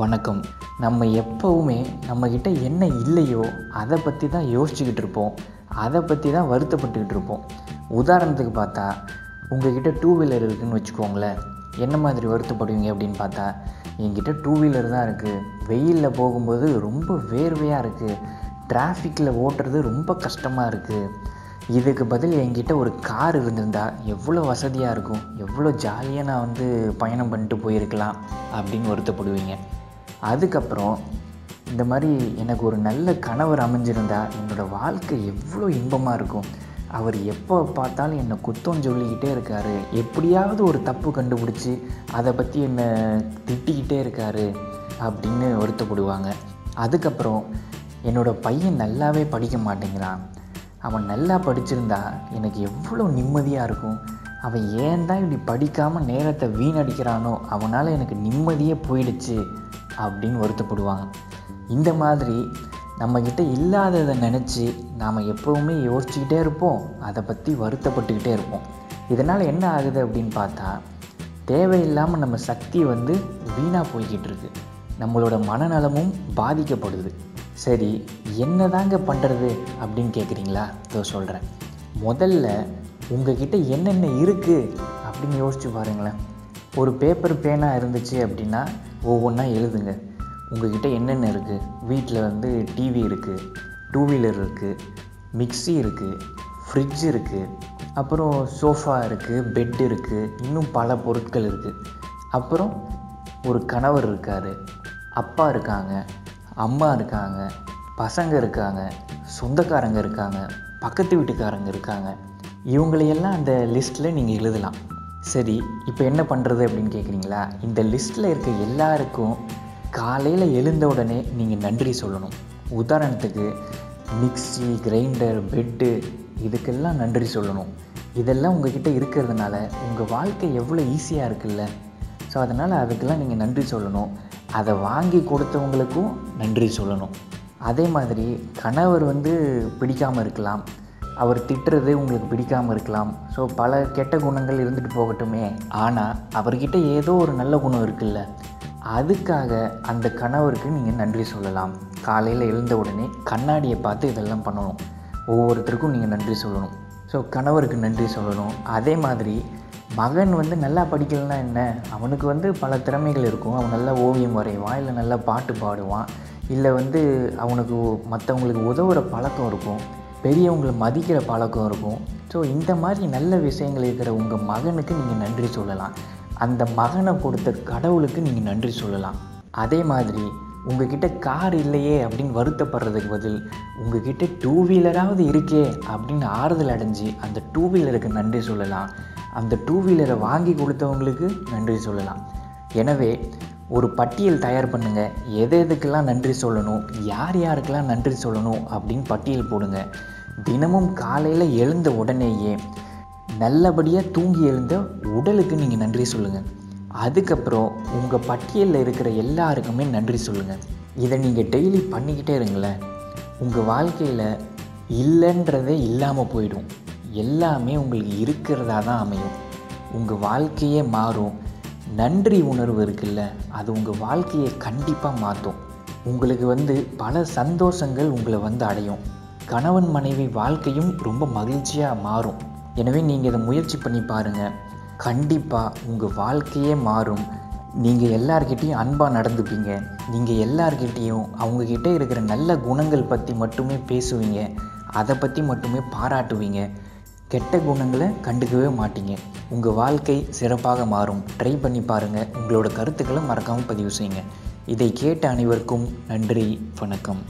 வணக்கம். நம்ம எப்போவுமே நம்மக்கிட்ட என்ன இல்லையோ அதை பற்றி தான் யோசிச்சுக்கிட்டு இருப்போம். அதை பற்றி தான் வருத்தப்பட்டுக்கிட்டு இருப்போம். உதாரணத்துக்கு பார்த்தா உங்ககிட்ட டூ வீலர் இருக்குதுன்னு வச்சுக்கோங்களேன். என்ன மாதிரி வருத்தப்படுவீங்க அப்படின்னு பார்த்தா என்கிட்ட டூ வீலர் தான் இருக்குது வெயிலில் போகும்போது ரொம்ப வேர்வையாக இருக்குது டிராஃபிக்கில் ஓட்டுறது ரொம்ப கஷ்டமாக இருக்குது இதுக்கு பதில் என்கிட்ட ஒரு கார் இருந்திருந்தா எவ்வளோ வசதியாக இருக்கும். எவ்வளோ ஜாலியாக நான் வந்து பயணம் பண்ணிட்டு போயிருக்கலாம் அப்படின்னு வருத்தப்படுவீங்க. அதுக்கப்புறம் இந்த மாதிரி எனக்கு ஒரு நல்ல கணவர் அமைஞ்சிருந்தா என்னோடய வாழ்க்கை எவ்வளோ இன்பமாக இருக்கும். அவர் எப்போ பார்த்தாலும் என்னை குத்தம் சொல்லிக்கிட்டே இருக்கார். எப்படியாவது ஒரு தப்பு கண்டுபிடிச்சி அதை பற்றி என்னை திட்டிக்கிட்டே இருக்கார் அப்படின்னு வருத்தப்படுவாங்க. அதுக்கப்புறம் என்னோடய பையன் நல்லாவே படிக்க மாட்டேங்கிறான். அவன் நல்லா படிச்சிருந்தா எனக்கு எவ்வளோ நிம்மதியாக இருக்கும். அவன் ஏன் தான் இப்படி படிக்காமல் நேரத்தை வீணடிக்கிறானோ அவனால் எனக்கு நிம்மதியே போயிடுச்சு. அப்படின்னு வருத்தப்படுவாங்க. இந்த மாதிரி நம்மக்கிட்ட இல்லாததை நினச்சி நாம் எப்போவுமே யோசிச்சுக்கிட்டே இருப்போம். அதை பற்றி வருத்தப்பட்டுக்கிட்டே இருப்போம். இதனால் என்ன ஆகுது அப்படின்னு பார்த்தா தேவையில்லாமல் நம்ம சக்தி வந்து வீணாக போய்கிட்டு இருக்கு. நம்மளோட மனநலமும் பாதிக்கப்படுது. சரி என்ன தாங்க பண்ணுறது அப்படின்னு கேட்குறீங்களா இதோ சொல்கிறேன் முதல்ல உங்ககிட்ட என்னென்ன இருக்குது அப்படின்னு யோசிச்சு பாருங்களேன். ஒரு பேப்பர் பேனாக இருந்துச்சு அப்படின்னா ஒவ்வொன்றா எழுதுங்க. உங்ககிட்ட என்னென்ன இருக்குது வீட்டில் வந்து டிவி இருக்குது டூ வீலர் இருக்குது மிக்சி இருக்குது ஃப்ரிட்ஜ் இருக்குது அப்புறம் சோஃபா இருக்குது பெட் இருக்குது இன்னும் பல பொருட்கள் இருக்குது அப்புறம் ஒரு கணவர் இருக்கார். அப்பா இருக்காங்க அம்மா இருக்காங்க பசங்க இருக்காங்க சொந்தக்காரங்க இருக்காங்க பக்கத்து வீட்டுக்காரங்க இருக்காங்க. இவங்களையெல்லாம் அந்த லிஸ்ட்டில் நீங்கள் எழுதலாம். சரி இப்போ என்ன பண்ணுறது அப்படின்னு கேட்குறீங்களா இந்த லிஸ்ட்டில் இருக்க எல்லாருக்கும் காலையில் எழுந்த உடனே நீங்கள் நன்றி சொல்லணும். உதாரணத்துக்கு மிக்சி கிரைண்டர் பெட்டு இதுக்கெல்லாம் நன்றி சொல்லணும். இதெல்லாம் உங்ககிட்ட இருக்கிறதுனால உங்கள் வாழ்க்கை எவ்வளோ ஈஸியாக இருக்குல்ல? ஸோ அதனால் அதுக்கெல்லாம் நீங்கள் நன்றி சொல்லணும். அதை வாங்கி கொடுத்தவங்களுக்கும் நன்றி சொல்லணும். அதே மாதிரி கணவர் வந்து பிடிக்காமல் இருக்கலாம். அவர் திட்டுறது உங்களுக்கு பிடிக்காமல் இருக்கலாம். ஸோ பல கெட்ட குணங்கள் இருந்துட்டு போகட்டுமே. ஆனால் அவர்கிட்ட ஏதோ ஒரு நல்ல குணம் இருக்குல்ல. அதுக்காக அந்த கணவருக்கு நீங்கள் நன்றி சொல்லலாம். காலையில் எழுந்த உடனே கண்ணாடியை பார்த்து இதெல்லாம் பண்ணணும். ஒவ்வொருத்தருக்கும் நீங்கள் நன்றி சொல்லணும். ஸோ கணவருக்கு நன்றி சொல்லணும். அதே மாதிரி மகன் வந்து நல்லா படிக்கலன்னா என்ன? அவனுக்கு வந்து பல திறமைகள் இருக்கும். அவன் நல்லா ஓவியம் வரைவான் இல்லை நல்லா பாட்டு பாடுவான். இல்லை வந்து அவனுக்கு மற்றவங்களுக்கு உதவுகிற பழக்கம் இருக்கும். பெரியவங்களை மதிக்கிற பழக்கம் இருக்கும். ஸோ இந்த மாதிரி நல்ல விஷயங்கள் இருக்கிற உங்கள் மகனுக்கு நீங்கள் நன்றி சொல்லலாம். அந்த மகனை கொடுத்த கடவுளுக்கு நீங்கள் நன்றி சொல்லலாம். அதே மாதிரி உங்ககிட்ட கார் இல்லையே அப்படின்னு வருத்தப்படுறதுக்கு பதில் உங்ககிட்ட டூ வீலராவது இருக்கே அப்படின்னு ஆறுதல் அடைஞ்சு அந்த டூ வீலருக்கு நன்றி சொல்லலாம். அந்த டூ வீலரை வாங்கி கொடுத்தவங்களுக்கு நன்றி சொல்லலாம். எனவே ஒரு பட்டியல் தயார் பண்ணுங்கள் எது எதுக்கெல்லாம் நன்றி சொல்லணும் யார் யாருக்கெல்லாம் நன்றி சொல்லணும் அப்படின்னு பட்டியல் போடுங்க. தினமும் காலையில் எழுந்த உடனேயே நல்லபடியாக தூங்கி எழுந்த உடலுக்கு நீங்கள் நன்றி சொல்லுங்கள் அதுக்கப்புறம் உங்கள் பட்டியலில் இருக்கிற எல்லாருக்குமே நன்றி சொல்லுங்கள் இதை நீங்கள் டெய்லி பண்ணிக்கிட்டே இருங்களேன். உங்கள் வாழ்க்கையில் இல்லைன்றதே இல்லாமல் போயிடும். எல்லாமே உங்களுக்கு இருக்கிறதா தான் அமையும். உங்கள் வாழ்க்கையே மாறும். நன்றி உணர்வு இருக்குல்ல அது உங்கள் வாழ்க்கையை கண்டிப்பாக மாற்றும் உங்களுக்கு வந்து பல சந்தோஷங்கள் உங்களை வந்து அடையும். கணவன் மனைவி வாழ்க்கையும் ரொம்ப மகிழ்ச்சியாக மாறும். எனவே நீங்கள் இதை முயற்சி பண்ணி பாருங்கள் கண்டிப்பாக உங்கள் வாழ்க்கையே மாறும். நீங்கள் எல்லார்கிட்டேயும் அன்பாக நடந்துப்பீங்க. நீங்கள் எல்லார்கிட்டேயும் அவங்கக்கிட்ட இருக்கிற நல்ல குணங்கள் பற்றி மட்டுமே பேசுவீங்க. அதை பற்றி மட்டுமே பாராட்டுவீங்க. கெட்ட குணங்களை கண்டுக்கவே மாட்டீங்க. உங்கள் வாழ்க்கை சிறப்பாக மாறும். ட்ரை பண்ணி பாருங்கள் உங்களோட கருத்துக்களை மறக்காமல் பதிவு செய்யுங்க. இதை கேட்ட அனைவருக்கும் நன்றி வணக்கம்.